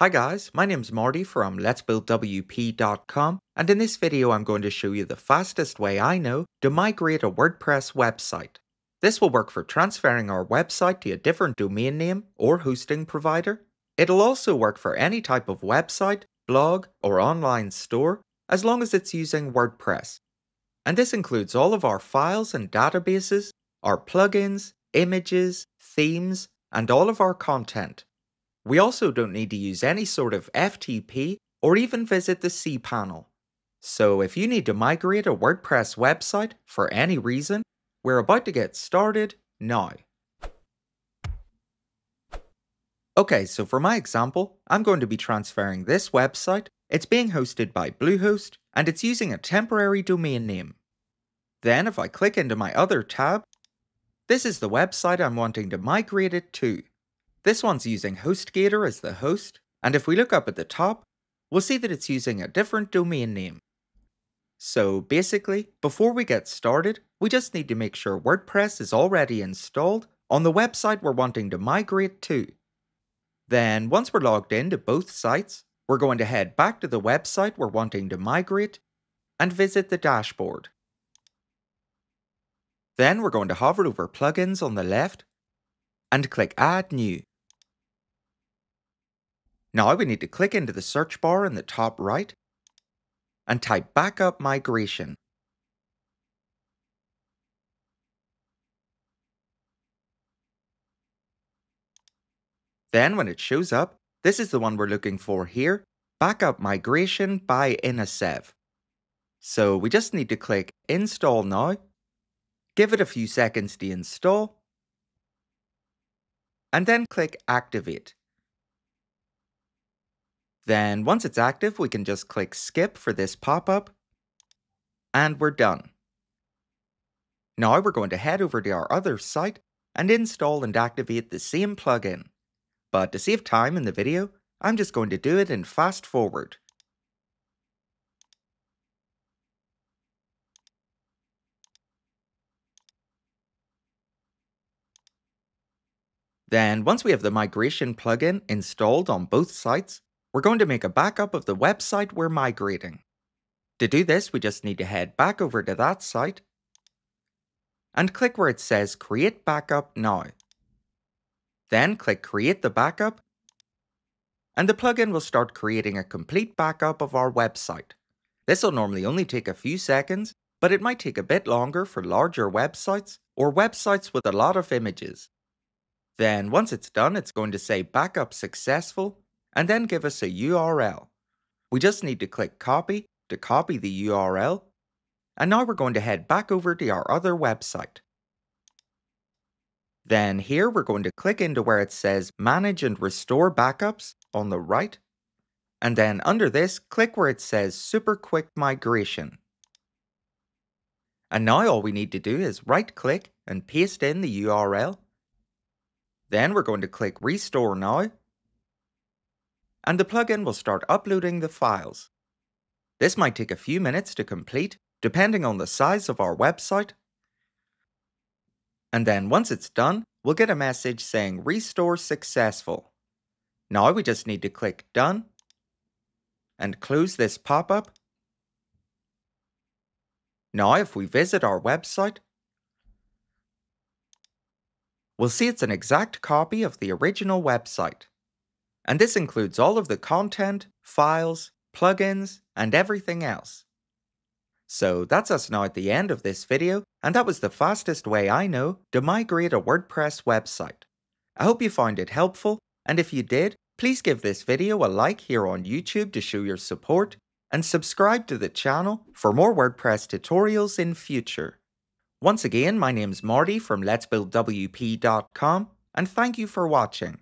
Hi guys, my name's Marty from letsbuildwp.com and in this video I'm going to show you the fastest way I know to migrate a WordPress website. This will work for transferring our website to a different domain name or hosting provider. It'll also work for any type of website, blog, or online store as long as it's using WordPress. And this includes all of our files and databases, our plugins, images, themes, and all of our content. We also don't need to use any sort of FTP or even visit the cPanel. So if you need to migrate a WordPress website for any reason, we're about to get started now. Okay, so for my example, I'm going to be transferring this website. It's being hosted by Bluehost, and it's using a temporary domain name. Then if I click into my other tab, this is the website I'm wanting to migrate it to. This one's using HostGator as the host, and if we look up at the top, we'll see that it's using a different domain name. So basically, before we get started, we just need to make sure WordPress is already installed on the website we're wanting to migrate to. Then once we're logged in to both sites, we're going to head back to the website we're wanting to migrate and visit the dashboard. Then we're going to hover over plugins on the left and click add new. Now we need to click into the search bar in the top right and type backup migration. Then when it shows up, this is the one we're looking for here, Backup Migration by Inisev. So we just need to click Install Now, give it a few seconds to install, and then click Activate. Then once it's active, we can just click skip for this pop-up and we're done. Now we're going to head over to our other site and install and activate the same plugin. But to save time in the video, I'm just going to do it in fast forward. Then once we have the migration plugin installed on both sites, we're going to make a backup of the website we're migrating. To do this, we just need to head back over to that site and click where it says Create Backup Now. Then click Create the Backup and the plugin will start creating a complete backup of our website. This will normally only take a few seconds, but it might take a bit longer for larger websites or websites with a lot of images. Then once it's done, it's going to say Backup Successful and then give us a URL. We just need to click copy to copy the URL. And now we're going to head back over to our other website. Then here we're going to click into where it says Manage and Restore Backups on the right. And then under this, click where it says Super Quick Migration. And now all we need to do is right click and paste in the URL. Then we're going to click Restore Now and the plugin will start uploading the files. This might take a few minutes to complete, depending on the size of our website. And then once it's done, we'll get a message saying Restore Successful. Now we just need to click Done and close this pop-up. Now if we visit our website, we'll see it's an exact copy of the original website and this includes all of the content, files, plugins, and everything else. So that's us now at the end of this video, and that was the fastest way I know to migrate a WordPress website. I hope you found it helpful, and if you did, please give this video a like here on YouTube to show your support, and subscribe to the channel for more WordPress tutorials in future. Once again, my name's Marty from letsbuildwp.com, and thank you for watching.